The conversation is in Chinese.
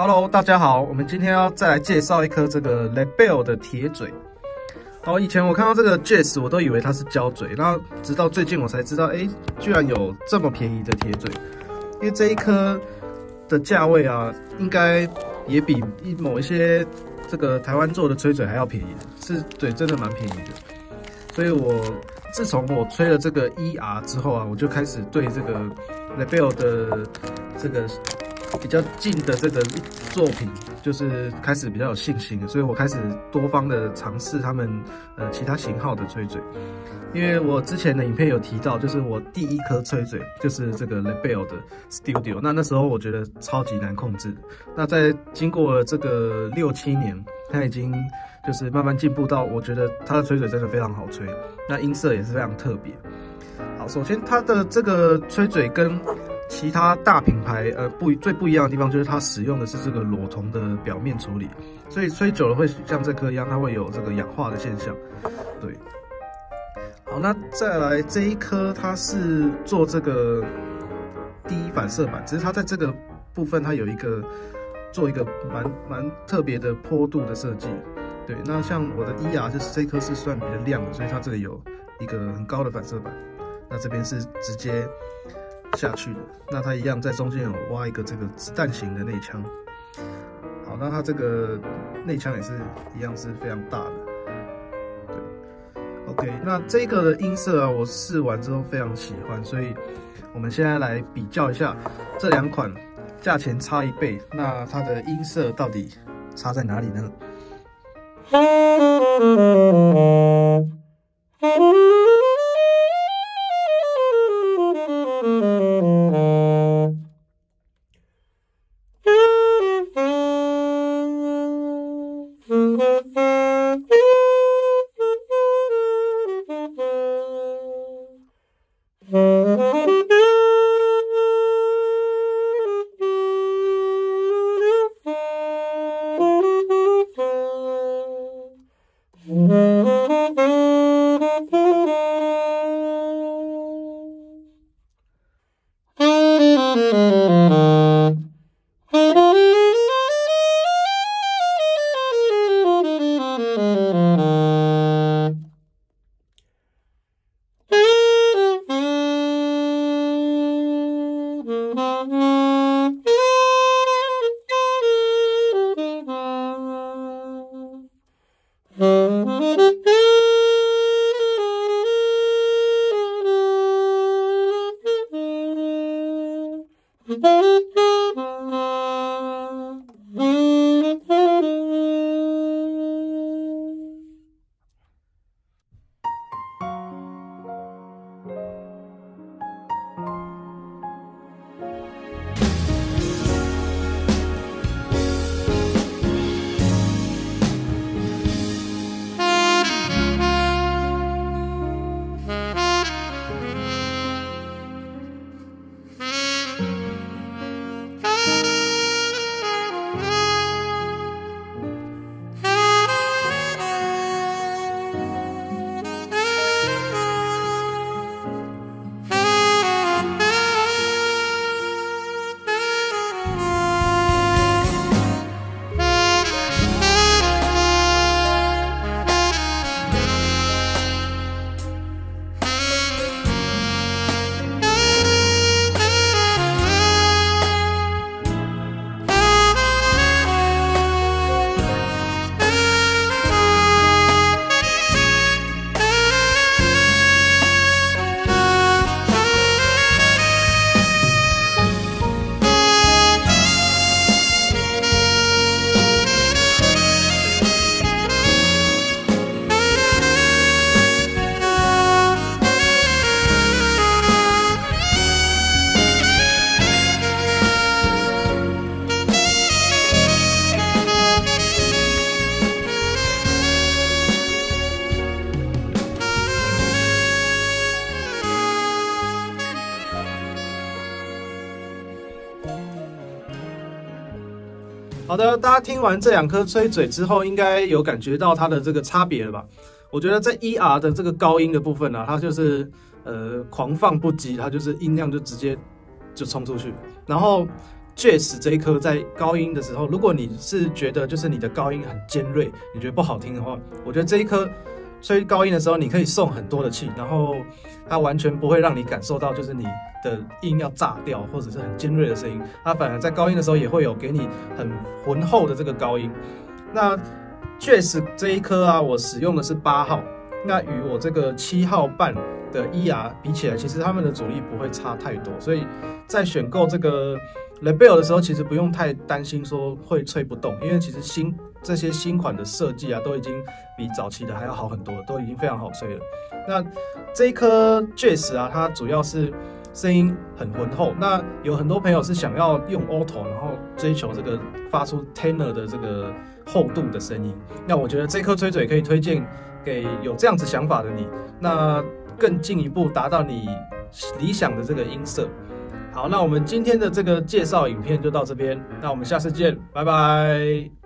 Hello，大家好，我们今天要再来介绍一颗这个 Lebel 的铁嘴。哦，以前我看到这个 Jazz，我都以为它是胶嘴，然后直到最近我才知道，哎，居然有这么便宜的铁嘴。因为这一颗的价位啊，应该也比一某一些这个台湾做的吹嘴还要便宜，是对，真的蛮便宜的。所以我自从我吹了这个 ER 之后啊，我就开始对这个 Lebel 的这个。比较近的这个作品，就是开始比较有信心，所以我开始多方的尝试他们呃其他型号的吹嘴，因为我之前的影片有提到，就是我第一颗吹嘴就是这个 Lebel 的 Studio，那那时候我觉得超级难控制，那在经过了这个六七年，它已经就是慢慢进步到我觉得它的吹嘴真的非常好吹，那音色也是非常特别。好，首先它的这个吹嘴跟其他大品牌，呃，不最不一样的地方就是它使用的是这个裸铜的表面处理，所以吹久了会像这颗一样，它会有这个氧化的现象。对，好，那再来这一颗，它是做这个低反射板，只是它在这个部分它有一个做一个蛮蛮特别的坡度的设计。对，那像我的 ER 就是这颗是算比较亮的，所以它这里有一个很高的反射板，那这边是直接。下去的，那它一样在中间有挖一个这个子弹型的内腔。好，那它这个内腔也是一样是非常大的。，OK，那这个的音色啊，我试完之后非常喜欢，所以我们现在来比较一下这两款，价钱差一倍，那它的音色到底差在哪里呢？好的，大家听完这两颗吹嘴之后，应该有感觉到它的这个差别了吧？我觉得在 E R 的这个高音的部分呢，它就是呃狂放不羁，它就是音量就直接就冲出去。然后 Jazz 这一颗在高音的时候，如果你是觉得就是你的高音很尖锐，你觉得不好听的话，我觉得这一颗吹高音的时候，你可以送很多的气，然后它完全不会让你感受到就是你的音要炸掉或者是很尖锐的声音，它反而在高音的时候也会有给你很浑厚的这个高音。那 Jazz 这一颗啊，我使用的是八号，那与我这个七号半的 ER 比起来，其实它们的阻力不会差太多，所以在选购这个。Lebel 的时候，其实不用太担心说会吹不动，因为其实新这些新款的设计啊，都已经比早期的还要好很多，都已经非常好吹了。那这一颗 Jazz 啊，它主要是声音很浑厚。那有很多朋友是想要用 Auto，然后追求这个发出 Tenor 的这个厚度的声音。那我觉得这颗吹嘴可以推荐给有这样子想法的你，那更进一步达到你理想的这个音色。好，那我们今天的这个介绍影片就到这边，那我们下次见，拜拜。